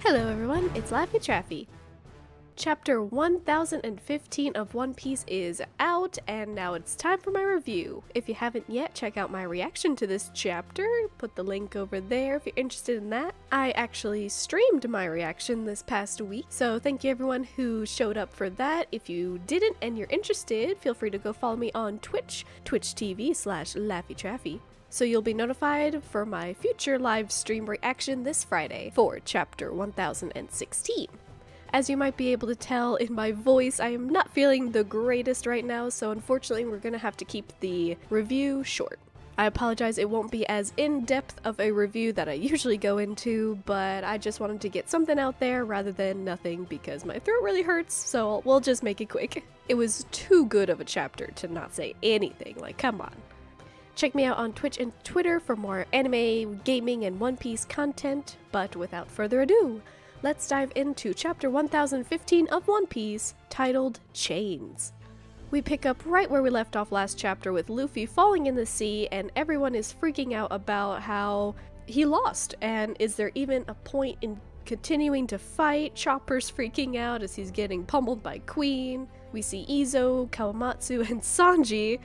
Hello everyone, it's Laffi Traffi. Chapter 1015 of One Piece is out, and now it's time for my review. If you haven't yet, check out my reaction to this chapter. Put the link over there if you're interested in that. I actually streamed my reaction this past week, so thank you everyone who showed up for that. If you didn't and you're interested, feel free to go follow me on Twitch, twitch TV slash Laffi Traffi. So you'll be notified for my future live stream reaction this Friday for chapter 1016. As you might be able to tell in my voice, I am not feeling the greatest right now, so unfortunately we're gonna have to keep the review short. I apologize, it won't be as in-depth of a review that I usually go into, but I just wanted to get something out there rather than nothing because my throat really hurts, so we'll just make it quick. It was too good of a chapter to not say anything, like come on. Check me out on Twitch and Twitter for more anime, gaming, and One Piece content, but without further ado, let's dive into chapter 1015 of One Piece, titled Chains. We pick up right where we left off last chapter with Luffy falling in the sea, and everyone is freaking out about how he lost, and is there even a point in continuing to fight? Chopper's freaking out as he's getting pummeled by Queen. We see Izo, Kawamatsu, and Sanji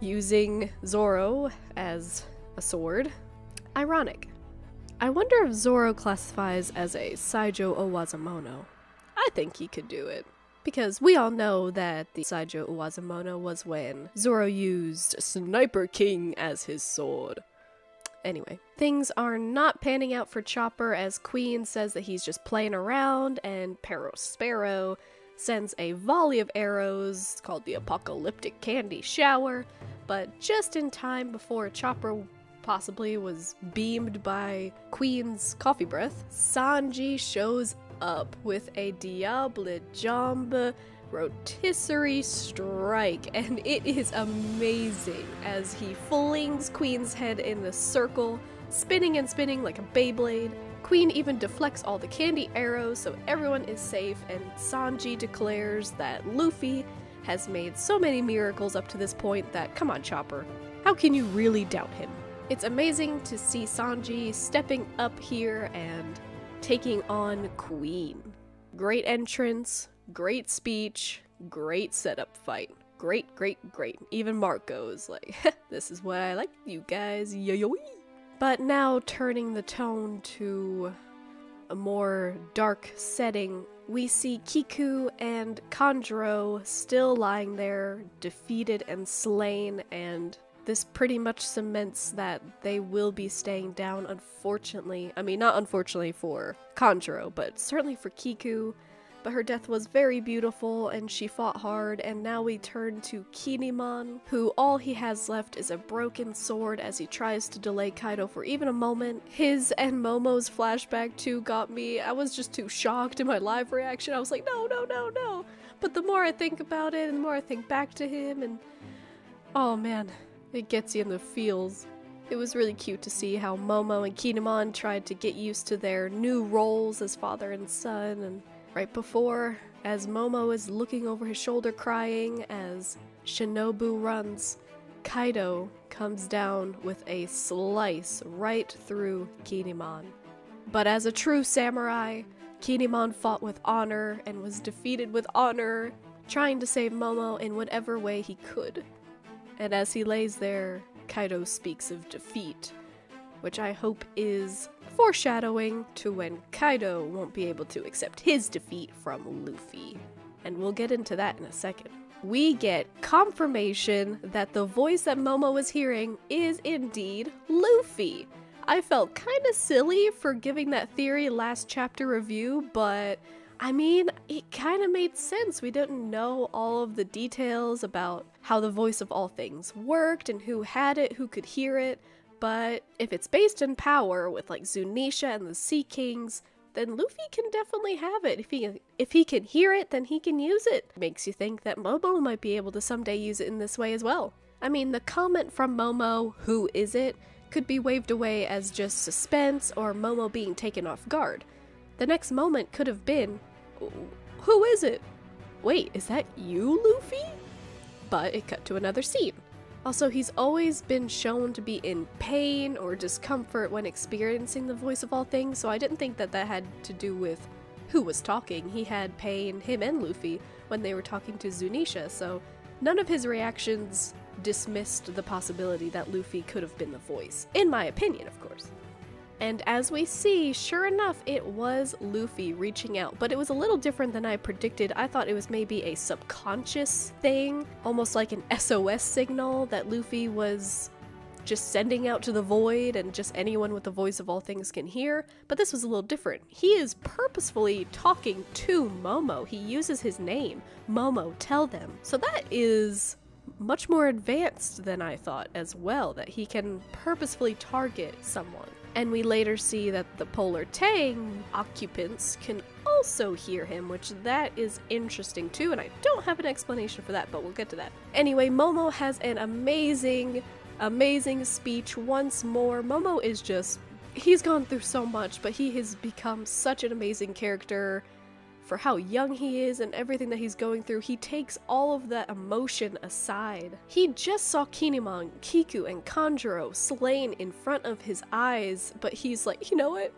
using Zoro as a sword. Ironic. I wonder if Zoro classifies as a Saijo O Wazamono. I think he could do it. Because we all know that the Saijo O Wazamono was when Zoro used Sniper King as his sword. Anyway, things are not panning out for Chopper as Queen says that he's just playing around and Perospero sends a volley of arrows called the Apocalyptic Candy Shower, but just in time before Chopper possibly was beamed by Queen's coffee breath, Sanji shows up with a Diable Jambe rotisserie strike, and it is amazing as he flings Queen's head in the circle, spinning and spinning like a Beyblade. Queen even deflects all the candy arrows so everyone is safe, and Sanji declares that Luffy has made so many miracles up to this point that, come on, Chopper, how can you really doubt him? It's amazing to see Sanji stepping up here and taking on Queen. Great entrance, great speech, great setup fight. Great, great, great. Even Marco goes like, this is what I like, you guys, yo yo. But now turning the tone to a more dark setting, we see Kiku and Kanjuro still lying there, defeated and slain, and this pretty much cements that they will be staying down, unfortunately. I mean, not unfortunately for Kanjuro, but certainly for Kiku. But her death was very beautiful and she fought hard, and now we turn to Kinemon, who all he has left is a broken sword as he tries to delay Kaido for even a moment. His and Momo's flashback too got me. I was just too shocked in my live reaction. I was like, no, no, no, no. But the more I think about it, and the more I think back to him, and oh man, it gets you in the feels. It was really cute to see how Momo and Kinemon tried to get used to their new roles as father and son, and right before, as Momo is looking over his shoulder crying as Shinobu runs, Kaido comes down with a slice right through Kinemon. But as a true samurai, Kinemon fought with honor and was defeated with honor, trying to save Momo in whatever way he could. And as he lays there, Kaido speaks of defeat, which I hope is foreshadowing to when Kaido won't be able to accept his defeat from Luffy. And we'll get into that in a second. We get confirmation that the voice that Momo was hearing is indeed Luffy. I felt kinda silly for giving that theory last chapter review, but I mean, it kind of made sense. We didn't know all of the details about how the voice of all things worked and who had it, who could hear it, but if it's based in power with like Zunisha and the Sea Kings, then Luffy can definitely have it. If he if he can hear it, then he can use it. Makes you think that Momo might be able to someday use it in this way as well. I mean, the comment from Momo, who is it, could be waved away as just suspense or Momo being taken off guard. The next moment could have been, Who is it? Wait, is that you, Luffy? But it cut to another scene. Also, he's always been shown to be in pain or discomfort when experiencing the voice of all things, so I didn't think that that had to do with who was talking. He had pain, him and Luffy, when they were talking to Zunisha, so none of his reactions dismissed the possibility that Luffy could have been the voice. In my opinion, of course. And as we see, sure enough, it was Luffy reaching out, but it was a little different than I predicted. I thought it was maybe a subconscious thing, almost like an SOS signal that Luffy was just sending out to the void and just anyone with the voice of all things can hear, but this was a little different. He is purposefully talking to Momo. He uses his name, Momo, tell them. So that is much more advanced than I thought as well, that he can purposefully target someone. And we later see that the Polar Tang occupants can also hear him, which that is interesting too, and I don't have an explanation for that, but we'll get to that. Anyway, Momo has an amazing, amazing speech once more. Momo is just, he's gone through so much, but he has become such an amazing character for how young he is and everything that he's going through, he takes all of that emotion aside. He just saw Kinemon, Kiku, and Kanjuro slain in front of his eyes, but he's like, you know what?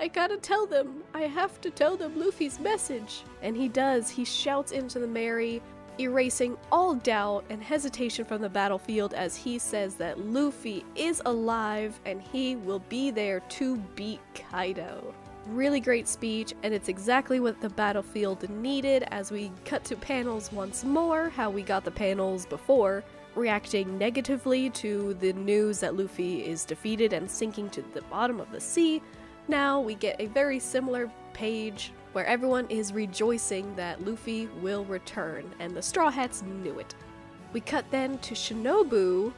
I gotta tell them. I have to tell them Luffy's message. And he does. He shouts into the Mary, erasing all doubt and hesitation from the battlefield as he says that Luffy is alive and he will be there to beat Kaido. Really great speech, and it's exactly what the battlefield needed as we cut to panels once more, how we got the panels before, reacting negatively to the news that Luffy is defeated and sinking to the bottom of the sea. Now we get a very similar page where everyone is rejoicing that Luffy will return, and the Straw Hats knew it. We cut then to Shinobu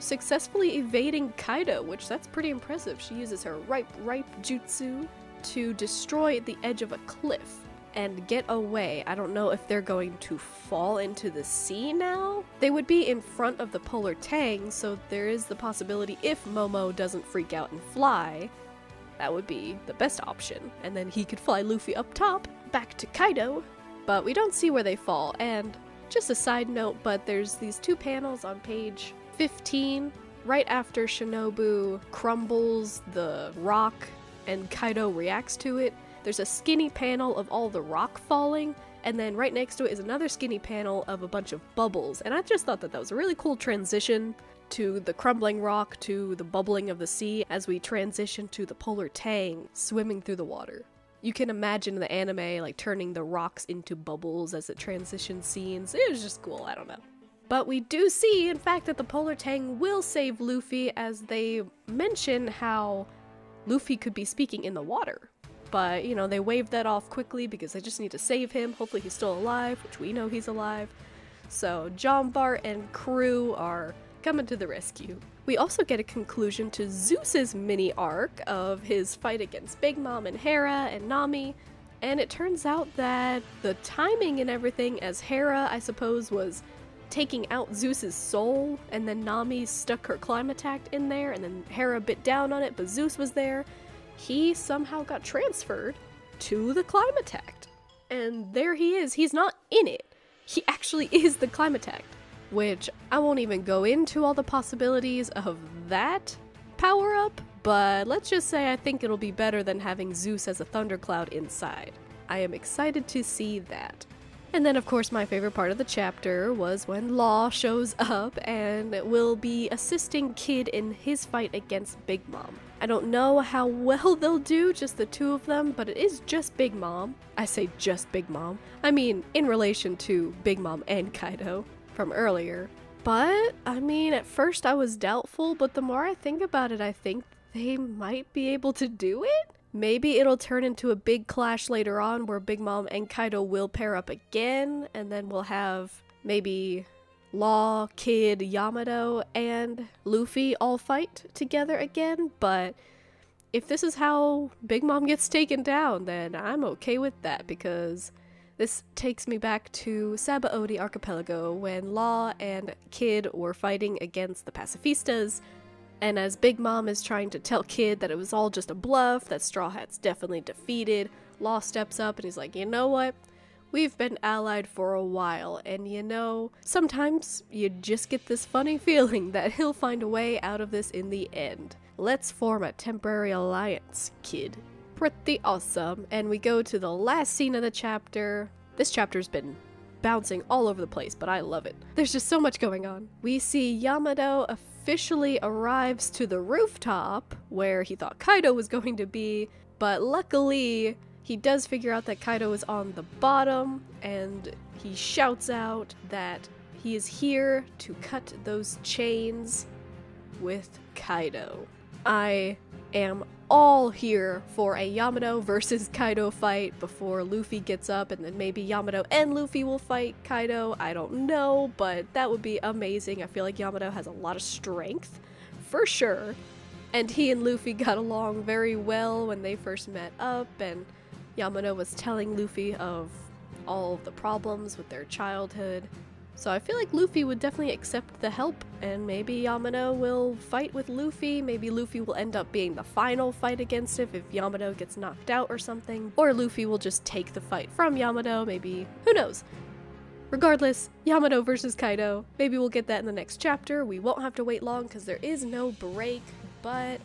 successfully evading Kaido, which that's pretty impressive. She uses her ripe ripe jutsu to destroy the edge of a cliff and get away. I don't know if they're going to fall into the sea now. They would be in front of the polar tang, so there is the possibility if Momo doesn't freak out and fly, that would be the best option. And then he could fly Luffy up top, back to Kaido. But we don't see where they fall, and just a side note, but there's these two panels on page 15 right after Shinobu crumbles the rock and Kaido reacts to it. There's a skinny panel of all the rock falling, and then right next to it is another skinny panel of a bunch of bubbles. And I just thought that that was a really cool transition to the crumbling rock to the bubbling of the sea as we transition to the polar tang swimming through the water. You can imagine the anime like turning the rocks into bubbles as it transitions scenes. It was just cool, I don't know. But we do see, in fact, that the Polar Tang will save Luffy as they mention how Luffy could be speaking in the water. But, you know, they waved that off quickly because they just need to save him. Hopefully he's still alive, which we know he's alive. So Jean Bart and crew are coming to the rescue. We also get a conclusion to Zeus's mini arc of his fight against Big Mom and Hera and Nami, and it turns out that the timing and everything as Hera, I suppose, was taking out Zeus's soul, and then Nami stuck her Clima-Tact in there, and then Hera bit down on it, but Zeus was there. He somehow got transferred to the Clima-Tact. And there he is. He's not in it. He actually is the Clima-Tact. Which I won't even go into all the possibilities of that power up, but let's just say I think it'll be better than having Zeus as a thundercloud inside. I am excited to see that. And then, of course, my favorite part of the chapter was when Law shows up and will be assisting Kid in his fight against Big Mom. I don't know how well they'll do, just the two of them, but it is just Big Mom. I say just Big Mom. I mean, in relation to Big Mom and Kaido from earlier. But, I mean, at first I was doubtful, but the more I think about it, I think they might be able to do it? Maybe it'll turn into a big clash later on where Big Mom and Kaido will pair up again, and then we'll have maybe Law, Kid, Yamato, and Luffy all fight together again. But if this is how Big Mom gets taken down, then I'm okay with that because this takes me back to Sabaody Archipelago when Law and Kid were fighting against the Pacifistas and as Big Mom is trying to tell Kid that it was all just a bluff, that Straw Hat's definitely defeated, Law steps up and he's like, you know what? We've been allied for a while, and you know, sometimes you just get this funny feeling that he'll find a way out of this in the end. Let's form a temporary alliance, kid. Pretty awesome. And we go to the last scene of the chapter. This chapter's been bouncing all over the place, but I love it. There's just so much going on. We see Yamato officially arrives to the rooftop where he thought Kaido was going to be, but luckily he does figure out that Kaido is on the bottom and he shouts out that he is here to cut those chains with Kaido. I am all here for a Yamato versus Kaido fight before Luffy gets up, and then maybe Yamato and Luffy will fight Kaido. I don't know, but that would be amazing. I feel like Yamato has a lot of strength, for sure. And he and Luffy got along very well when they first met up, and Yamato was telling Luffy of all of the problems with their childhood. So I feel like Luffy would definitely accept the help, and maybe Yamato will fight with Luffy. Maybe Luffy will end up being the final fight against him if Yamato gets knocked out or something. Or Luffy will just take the fight from Yamato, maybe. Who knows? Regardless, Yamato versus Kaido. Maybe we'll get that in the next chapter. We won't have to wait long because there is no break. But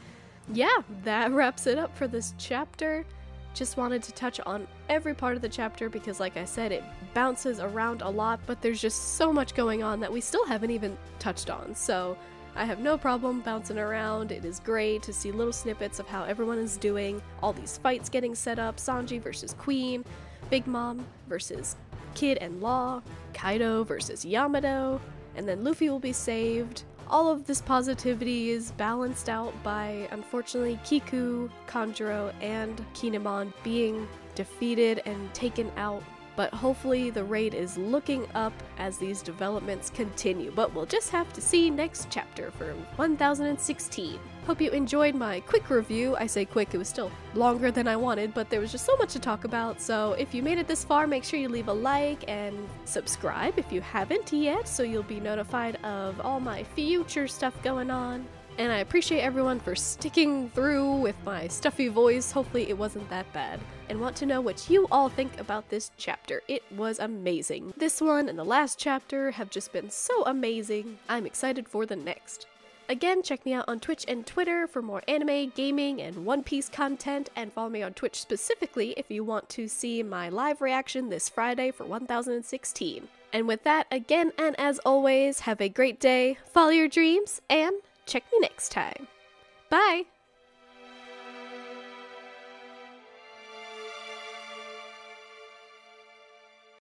yeah, that wraps it up for this chapter. Just wanted to touch on every part of the chapter because, like I said, it bounces around a lot, but there's just so much going on that we still haven't even touched on. So I have no problem bouncing around. It is great to see little snippets of how everyone is doing, all these fights getting set up Sanji versus Queen, Big Mom versus Kid and Law, Kaido versus Yamato, and then Luffy will be saved all of this positivity is balanced out by, unfortunately, Kiku, Kanjuro, and Kinemon being defeated and taken out but hopefully the raid is looking up as these developments continue. But we'll just have to see next chapter for 1016. Hope you enjoyed my quick review. I say quick, it was still longer than I wanted, but there was just so much to talk about. So if you made it this far, make sure you leave a like and subscribe if you haven't yet so you'll be notified of all my future stuff going on. And I appreciate everyone for sticking through with my stuffy voice. Hopefully it wasn't that bad. And want to know what you all think about this chapter. It was amazing. This one and the last chapter have just been so amazing. I'm excited for the next. Again, check me out on Twitch and Twitter for more anime, gaming, and One Piece content, and follow me on Twitch specifically if you want to see my live reaction this Friday for 1016. And with that, again and as always, have a great day, follow your dreams, and check me next time. Bye!